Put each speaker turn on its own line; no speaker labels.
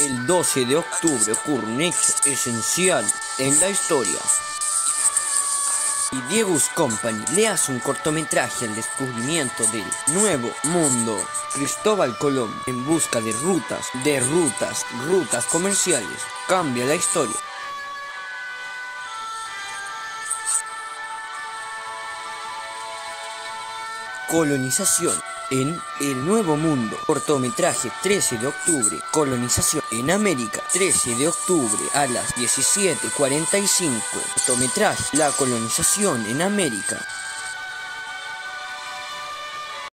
El 12 de octubre ocurre un hecho esencial en la historia. Y Diego's Company le hace un cortometraje al descubrimiento del nuevo mundo. Cristóbal Colón, en busca de rutas, de rutas, rutas comerciales, cambia la historia. Colonización en El Nuevo Mundo. Cortometraje 13 de octubre. Colonización en América. 13 de octubre a las 17.45. Cortometraje La colonización en América.